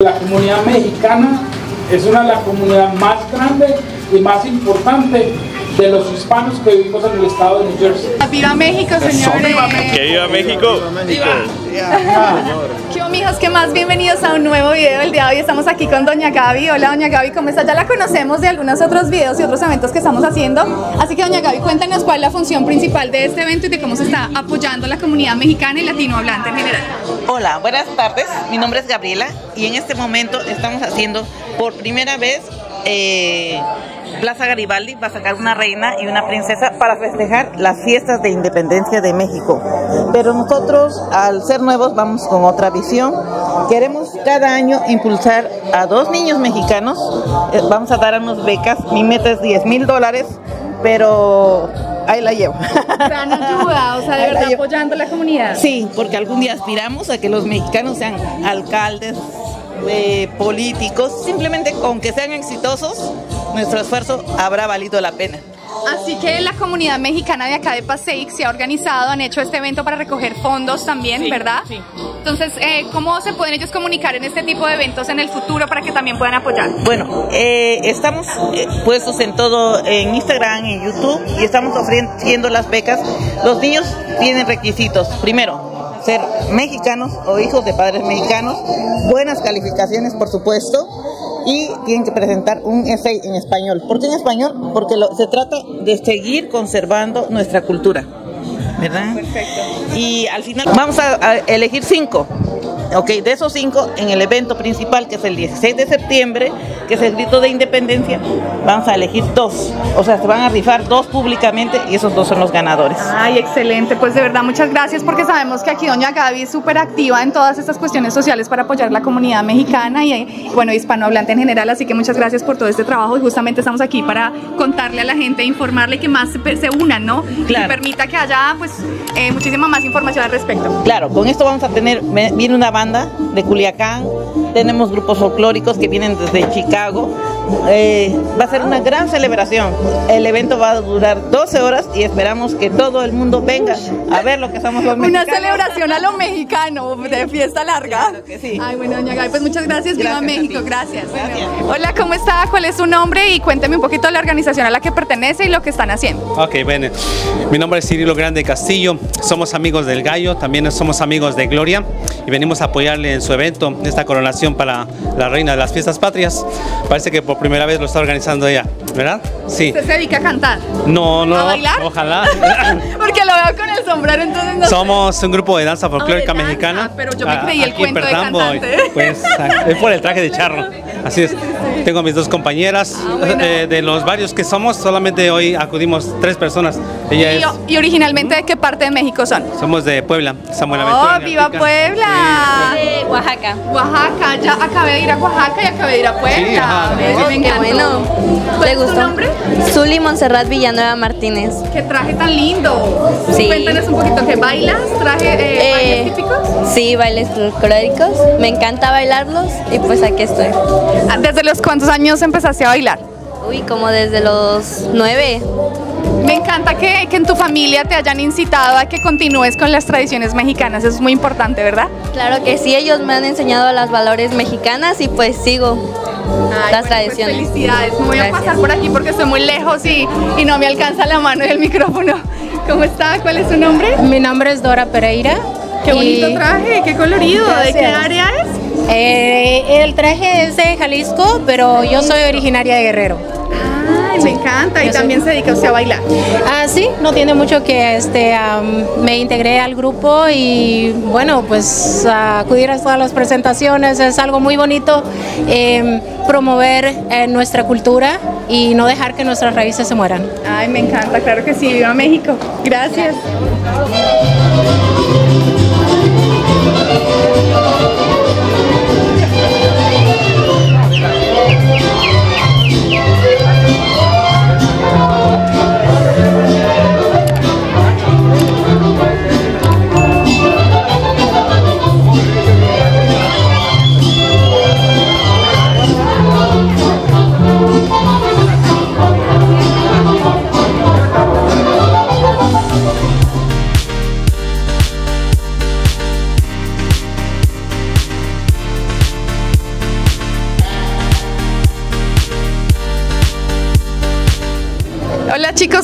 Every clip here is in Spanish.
La comunidad mexicana es una de las comunidades más grandes y más importantes de los hispanos que vivimos en el estado de New Jersey. ¡Viva México, señores! ¡Que viva México! ¿Qué onda, mijos? ¿Qué más? Bienvenidos a un nuevo video. El día de hoy estamos aquí con Doña Gaby. Hola, Doña Gaby, ¿cómo está? Ya la conocemos de algunos otros videos y otros eventos que estamos haciendo. Así que, Doña Gaby, cuéntanos cuál es la función principal de este evento y de cómo se está apoyando la comunidad mexicana y latinohablante en general. Hola, buenas tardes. Mi nombre es Gabriela y en este momento estamos haciendo por primera vez eh, Plaza Garibaldi va a sacar una reina y una princesa para festejar las fiestas de independencia de México. Pero nosotros, al ser nuevos, vamos con otra visión. Queremos cada año impulsar a dos niños mexicanos. Eh, vamos a dar unas becas. Mi meta es 10 mil dólares, pero ahí la llevo. Gran ayuda, o sea, de Ahí verdad apoyando a la comunidad. Sí, porque algún día aspiramos a que los mexicanos sean alcaldes, eh, políticos, simplemente con que sean exitosos, nuestro esfuerzo habrá valido la pena. Así que la comunidad mexicana de acá de Paseix se ha organizado, han hecho este evento para recoger fondos también, Sí, ¿verdad? sí. Entonces, eh, ¿cómo se pueden ellos comunicar en este tipo de eventos en el futuro para que también puedan apoyar? Bueno, eh, estamos eh, puestos en todo, en Instagram, en YouTube, y estamos ofreciendo las becas. Los niños tienen requisitos. Primero, ser mexicanos o hijos de padres mexicanos, buenas calificaciones, por supuesto, y tienen que presentar un essay en español. ¿Por qué en español? Porque lo- se trata de seguir conservando nuestra cultura. ¿Verdad? Perfecto. Y al final vamos a, a elegir cinco. Ok, de esos cinco, en el evento principal, que es el 16 de septiembre, que es el grito de independencia, vamos a elegir dos. O sea, se van a rifar dos públicamente y esos dos son los ganadores. Ay, excelente. Pues de verdad, muchas gracias porque sabemos que aquí Doña Gaby es súper activa en todas estas cuestiones sociales para apoyar la comunidad mexicana y, bueno, hispanohablante en general. Así que muchas gracias por todo este trabajo y justamente estamos aquí para contarle a la gente, informarle que más se, unan, ¿no? Claro. Y permita que haya, pues, eh, muchísima más información al respecto. Claro, con esto vamos a tener, viene una banda de Culiacán, tenemos grupos folclóricos que vienen desde Chicago. Eh, va a ser una gran celebración. El evento va a durar 12 horas y esperamos que todo el mundo venga a ver lo que somos los Una mexicanos. celebración a lo mexicano, de fiesta larga. Claro que sí. Ay, bueno, doña Gaby, pues muchas gracias. Viva Gracias México, gracias. Gracias. Hola, ¿cómo está? ¿Cuál es su nombre? Y cuénteme un poquito de la organización a la que pertenece y lo que están haciendo. Ok, bueno. Mi nombre es Cirilo Grande Castillo. Somos amigos del Gallo, también somos amigos de Gloria y venimos a apoyarle en su evento, esta coronación para la reina de las fiestas patrias. Parece que por primera vez lo está organizando ella, ¿verdad? Sí. ¿Usted se dedica a cantar? No, no, ¿A bailar? ojalá. Porque lo veo con el sombrero, entonces no sé. Somos un grupo de danza folclórica Ah, de danza, mexicana. pero yo me creí el cuento de cantante. Pues es por el traje de charro. Así es. Tengo mis dos compañeras. Ah, bueno. eh, de los varios que somos, solamente hoy acudimos tres personas. Ella es. Y, y originalmente de qué parte de México son? Somos de Puebla, Samuel ¡Oh, viva. Puebla! de Oaxaca. Oaxaca, ya acabé de ir a Oaxaca y acabé de ir a Puebla. Sí, ajá. Me- me qué bueno. ¿Cuál ¿Te es tu nombre? Zuli Montserrat Villanueva Martínez. ¡Qué traje tan lindo! Sí. Cuéntanos un poquito, ¿qué bailas? ¿Traje eh, Eh, bailes típicos? Sí, bailes folclóricos. Me encanta bailarlos y pues aquí estoy. Ah, ¿Desde los cuántos años empezaste a bailar? Uy, como desde los nueve. Me encanta que, que en tu familia te hayan incitado a que continúes con las tradiciones mexicanas, eso es muy importante, ¿verdad? Claro que sí, ellos me han enseñado las valores mexicanas y pues sigo Ay, las bueno, tradiciones. Pues felicidades, me voy a Gracias. pasar por aquí porque estoy muy lejos y, y no me alcanza la mano y el micrófono. ¿Cómo está? ¿Cuál es su nombre? Mi nombre es Dora Pereira. Qué bonito y, traje, qué colorido. ¿De qué Gracias. área es? Eh, el traje es de Jalisco, pero yo soy originaria de Guerrero. Ay, me encanta. Y yo soy- también se dedica usted a bailar. Ah, sí, no tiene mucho que este, me integré al grupo y bueno, pues acudir a todas las presentaciones es algo muy bonito, em, promover eh, nuestra cultura y no dejar que nuestras raíces se mueran. Ay, me encanta, claro que sí. Viva México. Gracias.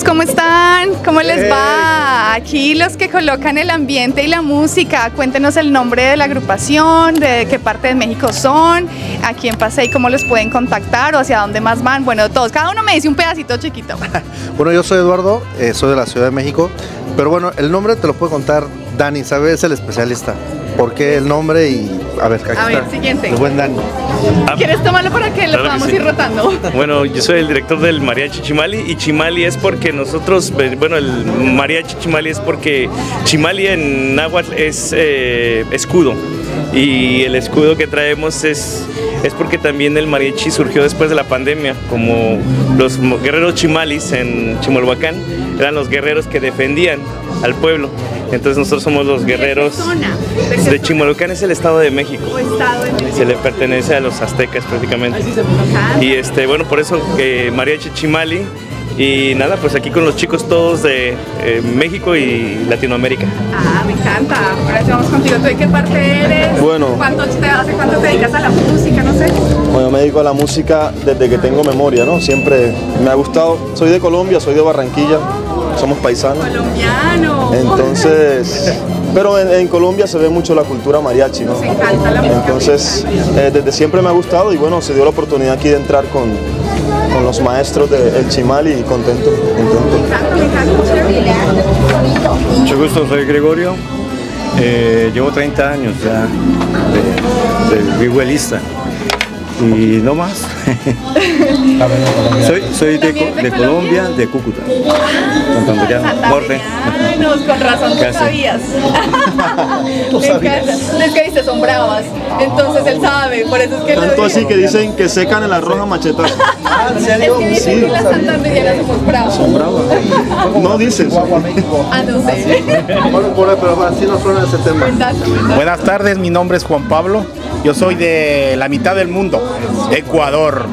¿Cómo están? ¿Cómo les va? Aquí los que colocan el ambiente y la música. Cuéntenos el nombre de la agrupación, de qué parte de México son, a quién pasé y cómo los pueden contactar o hacia dónde más van. Bueno, todos, cada uno me dice un pedacito chiquito. Bueno, yo soy Eduardo, eh, soy de la Ciudad de México, pero bueno, el nombre te lo puede contar Dani, ¿sabes? Es el especialista. ¿Por qué el nombre? Y a ver, aquí A ver, está. siguiente. El buen Dani. ¿Quieres tomarlo para que lo Claro que podamos sí. ir rotando? Bueno, yo soy el director del Mariachi Chimali y Chimali es porque nosotros, bueno, el Mariachi Chimali es porque Chimali en náhuatl es eh, escudo y el escudo que traemos es, es porque también el mariachi surgió después de la pandemia, como los guerreros chimalis en Chimalhuacán eran los guerreros que defendían al pueblo. Entonces nosotros somos los guerreros? ¿De? Chimalhuacán es el estado de México. O estado de México. Se le pertenece a los aztecas prácticamente. Y este, bueno, por eso eh, Mariachi Chimali. Y nada, pues aquí con los chicos todos de eh, México y Latinoamérica. Ah, me encanta. Ahora sí vamos contigo. ¿Tú de qué parte eres? Bueno. ¿Cuánto te, ¿Hace cuánto te dedicas a la música? No sé. Bueno, me dedico a la música desde que tengo memoria, ¿no? Siempre me ha gustado. Soy de Colombia, soy de Barranquilla, somos paisanos. Colombiano. Entonces, pero en, en Colombia se ve mucho la cultura mariachi, ¿no? Nos encanta la música. Entonces, eh, desde siempre me ha gustado y bueno, se dio la oportunidad aquí de entrar con, con los maestros del Chimali y contento, contento. Mucho gusto, soy Gregorio. Eh, llevo 30 años ya de, de vihuelista. Y no más. soy soy de, ¿También Co- de de Colombia? De Cúcuta. Santandereano, norte. Santandereanos, con razón tú sabías. dice, son bravas. Entonces él sabe, por eso es que Tanto así que dicen que secan. Es que dicen que las santanderianas somos bravas. No dices. Ah, no sé. Bueno, pero así no suena ese tema. Buenas tardes, mi nombre es Juan Pablo. Yo soy de la mitad del mundo, Ecuador,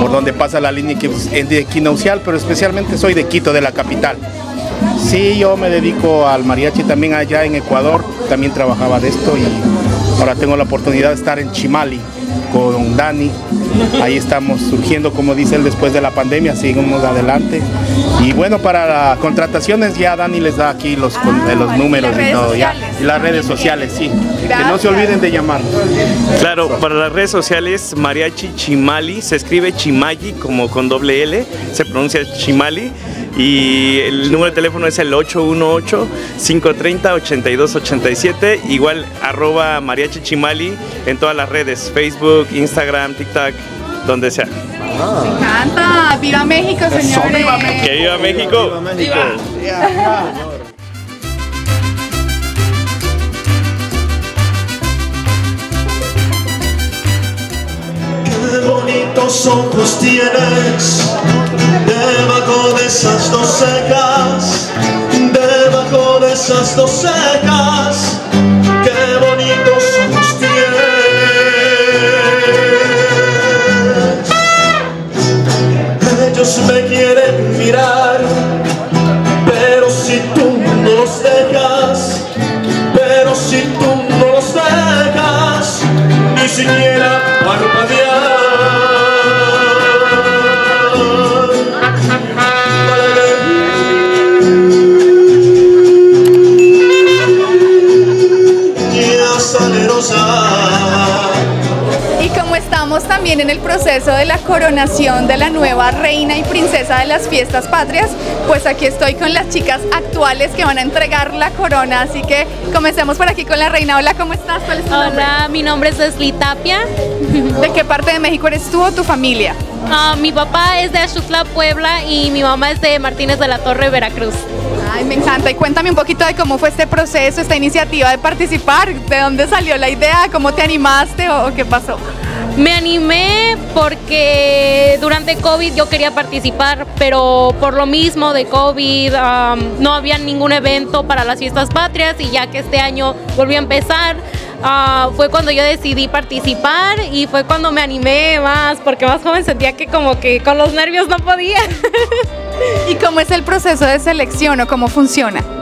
por donde pasa la línea que es de equinoccial, pero especialmente soy de Quito, de la capital. Sí, yo me dedico al mariachi también allá en Ecuador, también trabajaba de esto y ahora tengo la oportunidad de estar en Chimali con Dani. Ahí estamos surgiendo, como dice él, después de la pandemia, seguimos adelante. Y bueno, para las contrataciones ya Dani les da aquí los, con- Ah, los números y todo. ya. sociales. Y las redes sociales, sí. Que no se olviden de llamar. Claro, para las redes sociales, Mariachi Chimali, se escribe Chimayi como con doble L, se pronuncia Chimali. Y el número de teléfono es el 818-530-8287. Igual arroba Mariachi Chimali en todas las redes, Facebook, Instagram, TikTok, donde sea. Me encanta. ¡Viva México, señores! ¡Que viva México! Qué bonitos ojos tienes debajo de esas dos cejas, debajo de esas dos cejas. Qué bonitos ojos tienes. Ellos me quieren mirar, pero si tú no los dejas, pero si tú no los dejas, ni siquiera de la coronación de la nueva reina y princesa de las fiestas patrias, pues aquí estoy con las chicas actuales que van a entregar la corona. Así que comencemos por aquí con la reina. Hola, ¿cómo estás? ¿Cuál es tu nombre? Hola, mi nombre es Leslie Tapia. ¿De qué parte de México eres tú o tu familia? Ah, mi papá es de Axutla, Puebla y mi mamá es de Martínez de la Torre, Veracruz. Ay, me encanta. Y cuéntame un poquito de cómo fue este proceso, esta iniciativa de participar. ¿De dónde salió la idea? ¿Cómo te animaste o, o qué pasó? Me animé porque durante COVID yo quería participar, pero por lo mismo de COVID no había ningún evento para las fiestas patrias y ya que este año volvió a empezar, ah, fue cuando yo decidí participar y fue cuando me animé más, porque más joven sentía que como que con los nervios no podía. ¿Y cómo es el proceso de selección o cómo funciona?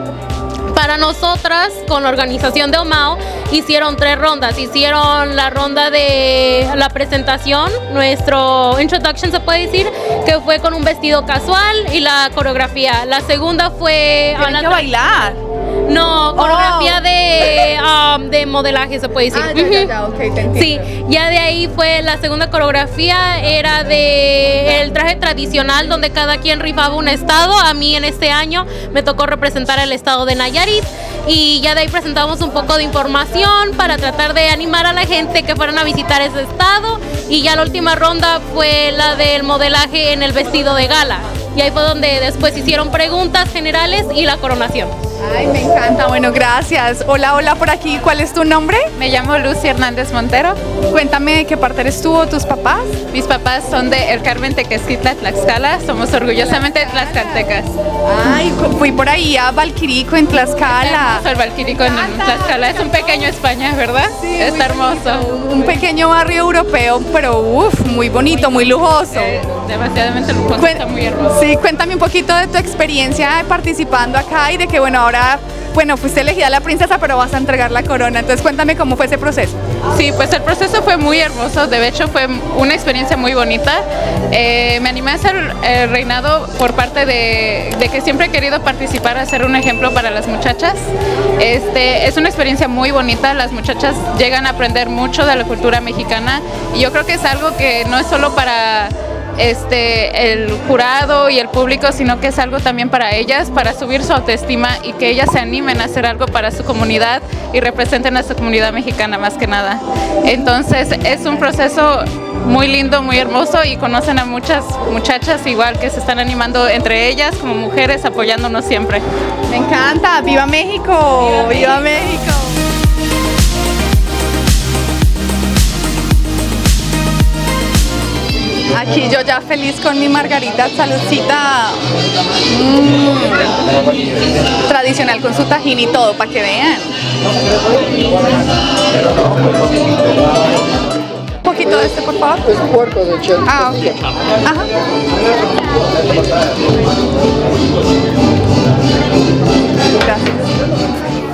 Para nosotras, con la organización de OMAO, hicieron tres rondas. Hicieron la ronda de la presentación, nuestro introduction se puede decir, que fue con un vestido casual y la coreografía. La segunda fue... Tienen que bailar. No, coreografía de, um, de modelaje se puede decir. Ah, ya, ya, ya, ok, te. Sí, ya de ahí fue la segunda coreografía, era de el traje tradicional donde cada quien rifaba un estado. A mí en este año me tocó representar el estado de Nayarit y ya de ahí presentamos un poco de información para tratar de animar a la gente que fueran a visitar ese estado y ya la última ronda fue la del modelaje en el vestido de gala. Y ahí fue donde después hicieron preguntas generales y la coronación. Ay, me encanta. Bueno, gracias. Hola, hola por aquí. ¿Cuál es tu nombre? Me llamo Lucy Hernández Montero. Cuéntame de qué parte eres tú o tus papás. Mis papás son de El Carmen Tequesquitla, Tlaxcala. Somos orgullosamente tlaxcaltecas. Ay, fui por ahí a Valquirico en Tlaxcala. El Valquirico en Tlaxcala es un pequeño España, ¿verdad? Sí, Está hermoso. bonito. Un pequeño barrio europeo, pero uff, muy bonito, muy lujoso. Eh, demasiadamente lujoso, Cuen- está muy hermoso. Sí, cuéntame un poquito de tu experiencia participando acá y de que, bueno, ahora, bueno, fuiste elegida la princesa, pero vas a entregar la corona. Entonces, cuéntame cómo fue ese proceso. Sí, pues el proceso fue muy hermoso, de hecho fue una experiencia muy bonita. Eh, me animé a hacer el reinado por parte de, de que siempre he querido participar, a ser un ejemplo para las muchachas. Este, es una experiencia muy bonita, las muchachas llegan a aprender mucho de la cultura mexicana y yo creo que es algo que no es solo para este, el jurado y el público, sino que es algo también para ellas, para subir su autoestima y que ellas se animen a hacer algo para su comunidad y representen a su comunidad mexicana más que nada. Entonces es un proceso muy lindo, muy hermoso y conocen a muchas muchachas igual que se están animando entre ellas como mujeres apoyándonos siempre. Me encanta. ¡Viva México! ¡Viva, México! Aquí yo ya feliz con mi margarita saludcita Mm. tradicional con su tajín y todo para que vean. Un poquito de este, por favor. Es puerco de chel. Ah, ok. Ajá. Gracias.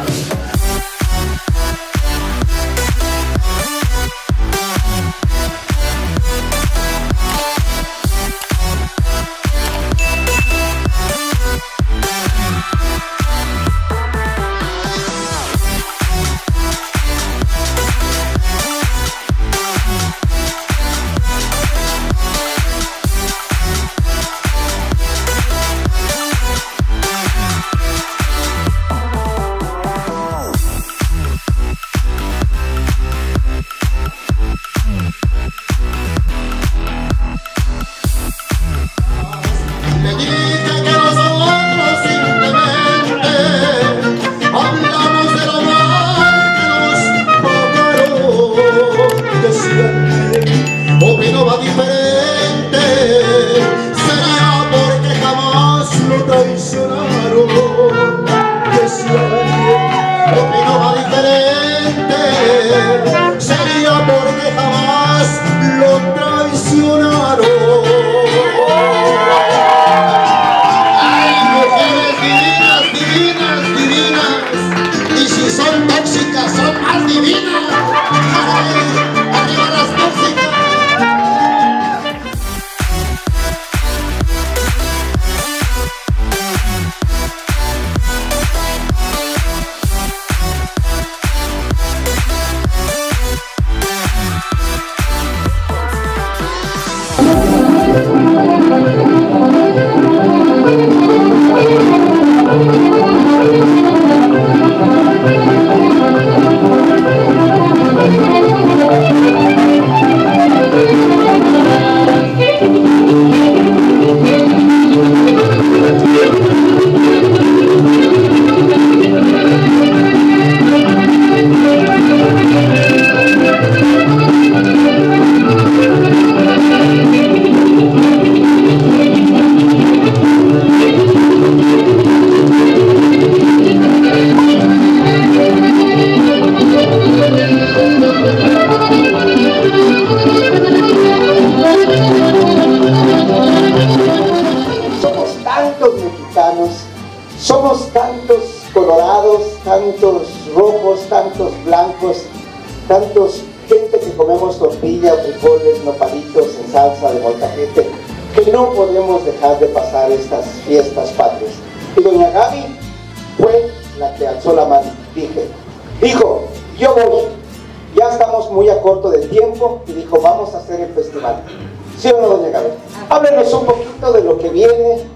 ¿Sí o no, doña? Háblenos un poquito de lo que viene,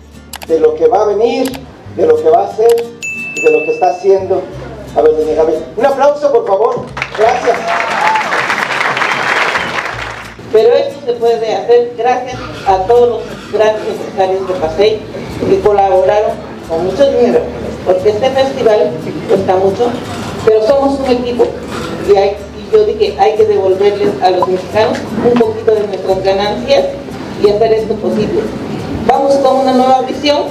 de lo que va a venir, de lo que va a hacer y de lo que está haciendo. A ver, doña un aplauso, por favor. Gracias. Pero esto se puede hacer gracias a todos los grandes empresarios de Pasey que colaboraron con mucho dinero, porque este festival cuesta mucho, pero somos un equipo y, hay, yo dije, hay que devolverles a los mexicanos un poquito de nuestras ganancias y hacer esto posible. Vamos con una nueva visión,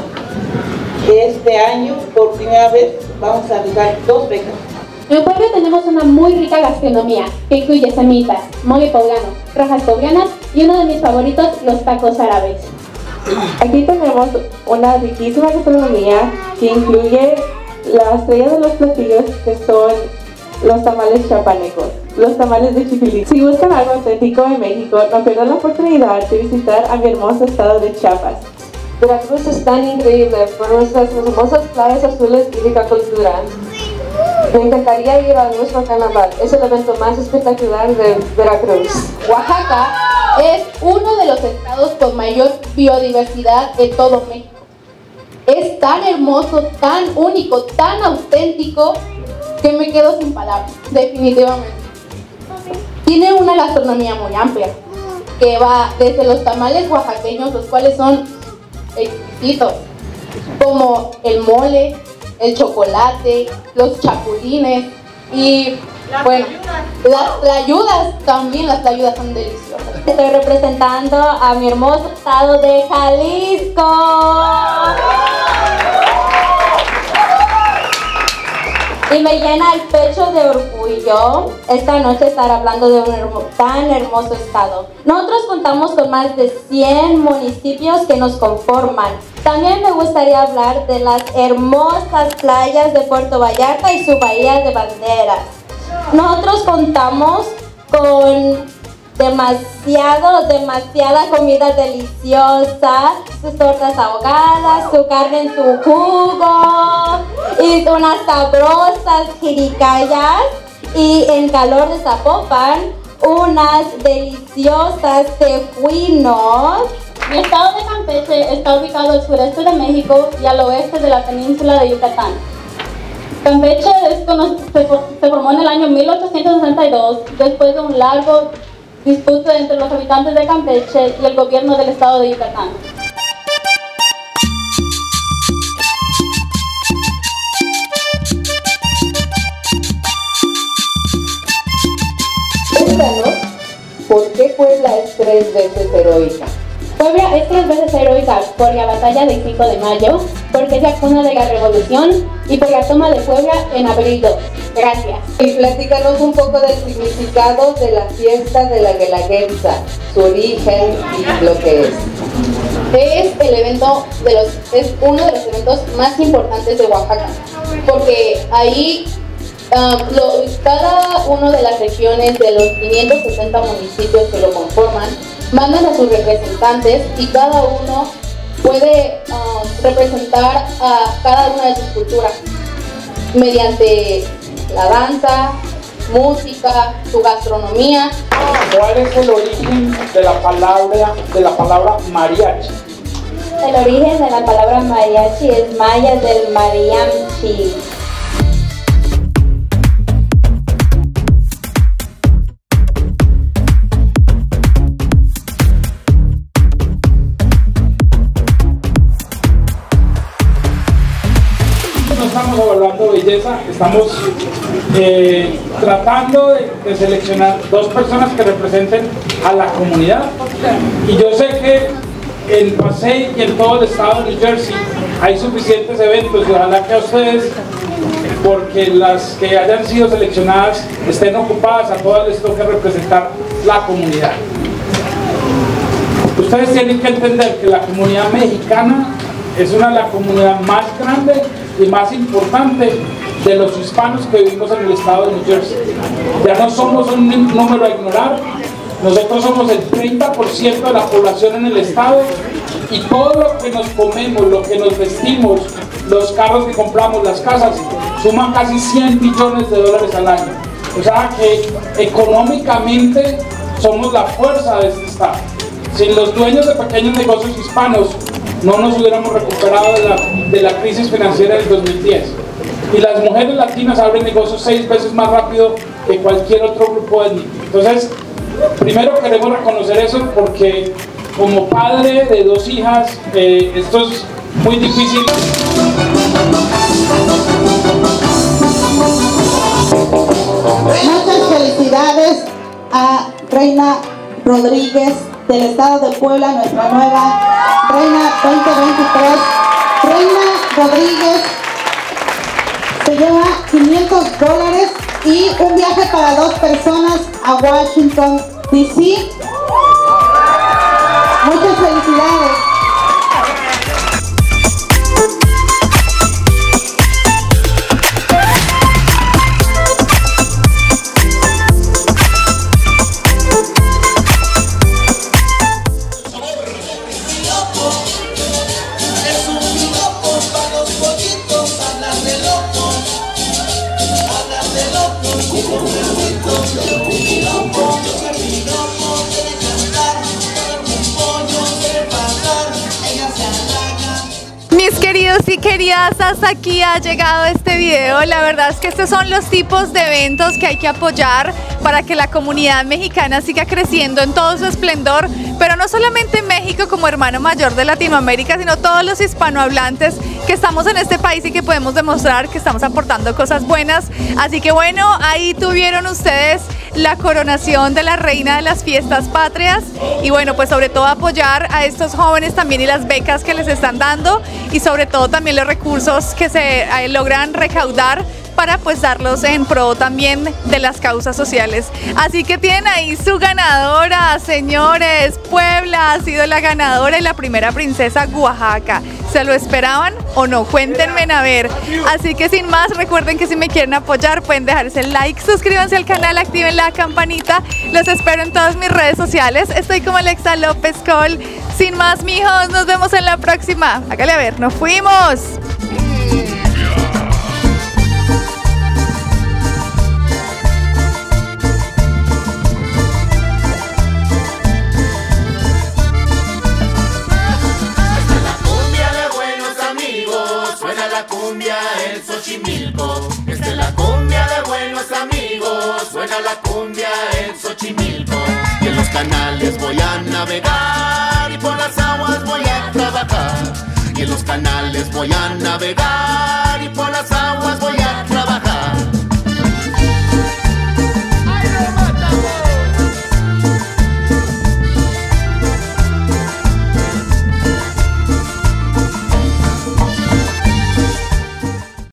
que este año, por primera vez, vamos a dar dos becas en Puebla tenemos una muy rica gastronomía que incluye semitas, mole poblano, rajas poblanas y uno de mis favoritos, los tacos árabes. Aquí tenemos una riquísima gastronomía que incluye la estrella de los platillos que son los tamales chapanecos, los tamales de chipilín. Si buscan algo auténtico en México, no pierdan la oportunidad de visitar a mi hermoso estado de Chiapas. Veracruz es tan increíble por nuestras hermosas playas azules y rica cultura. Me encantaría ir a nuestro carnaval, es el evento más espectacular de Veracruz. Oaxaca es uno de los estados con mayor biodiversidad de todo México. Es tan hermoso, tan único, tan auténtico que me quedo sin palabras, definitivamente. Tiene una gastronomía muy amplia, que va desde los tamales oaxaqueños, los cuales son exquisitos, como el mole, el chocolate, los chapulines y bueno, las tlayudas también, las tlayudas son deliciosas. Estoy representando a mi hermoso estado de Jalisco. Y me llena el pecho de orgullo esta noche estar hablando de un tan hermoso estado. Nosotros contamos con más de 100 municipios que nos conforman. También me gustaría hablar de las hermosas playas de Puerto Vallarta y su bahía de banderas. Nosotros contamos con demasiado, demasiada comida deliciosa, sus tortas ahogadas, su carne en su jugo y unas sabrosas jiricayas y en calor de Zapopan unas deliciosas tejuinos. Mi estado de Campeche está ubicado al sureste de México y al oeste de la península de Yucatán. Campeche se formó en el año 1862 después de un largo disputa entre los habitantes de Campeche y el gobierno del estado de Yucatán. Cuéntanos, ¿por qué Puebla es tres veces heroica? Puebla es tres veces heroica por la batalla del 5 de mayo, porque es la cuna de la revolución y por la toma de Puebla en abril 2. Gracias. Y platícanos un poco del significado de la fiesta de la Guelaguetza, su origen y lo que es. Es el evento de los, es uno de los eventos más importantes de Oaxaca, porque ahí um, lo, cada una de las regiones de los 560 municipios que lo conforman mandan a sus representantes y cada uno puede um, representar a cada una de sus culturas mediante la danza, música, su gastronomía. ¿Cuál es el origen de la palabra, de la palabra mariachi? El origen de la palabra mariachi es maya del mariamchi. Estamos eh, tratando de, seleccionar dos personas que representen a la comunidad. Y yo sé que en Pasey y en todo el estado de New Jersey hay suficientes eventos y ojalá que a ustedes, porque las que hayan sido seleccionadas estén ocupadas, a todas les toque representar la comunidad. Ustedes tienen que entender que la comunidad mexicana es una de las comunidades más grandes y más importante de los hispanos que vivimos en el estado de New Jersey. Ya no somos un número a ignorar, Nosotros somos el 30% de la población en el estado y todo lo que nos comemos, lo que nos vestimos, los carros que compramos, las casas, suman casi 100 billones de dólares al año. O sea que económicamente somos la fuerza de este estado. Sin los dueños de pequeños negocios hispanos no nos hubiéramos recuperado de la, de la crisis financiera del 2010. Y las mujeres latinas abren negocios seis veces más rápido que cualquier otro grupo étnico. Entonces, primero queremos reconocer eso porque como padre de dos hijas, eh, esto es muy difícil. Muchas felicidades a Reina Rodríguez del Estado de Puebla, nuestra nueva Reina 2023. Reina Rodríguez se lleva 500 dólares y un viaje para dos personas a Washington, D.C. Muchas felicidades. Aquí ha llegado este video. La verdad es que estos son los tipos de eventos que hay que apoyar para que la comunidad mexicana siga creciendo en todo su esplendor, pero no solamente México como hermano mayor de Latinoamérica, sino todos los hispanohablantes que estamos en este país y que podemos demostrar que estamos aportando cosas buenas. Así que bueno, ahí tuvieron ustedes la coronación de la reina de las fiestas patrias y bueno, pues sobre todo apoyar a estos jóvenes también y las becas que les están dando y sobre todo también los recursos que se eh, logran recaudar para pues darlos en pro también de las causas sociales. Así que tienen ahí su ganadora, señores. Puebla ha sido la ganadora y la primera princesa Oaxaca. ¿Se lo esperaban o no? Cuéntenme a ver. Así que sin más, recuerden que si me quieren apoyar pueden dejar ese like, suscríbanse al canal, activen la campanita. Los espero en todas mis redes sociales. Estoy como Alexa López Col. Sin más, mijos, nos vemos en la próxima. Hágale a ver, nos fuimos. Voy a navegar y por las aguas voy a trabajar. Y en los canales voy a navegar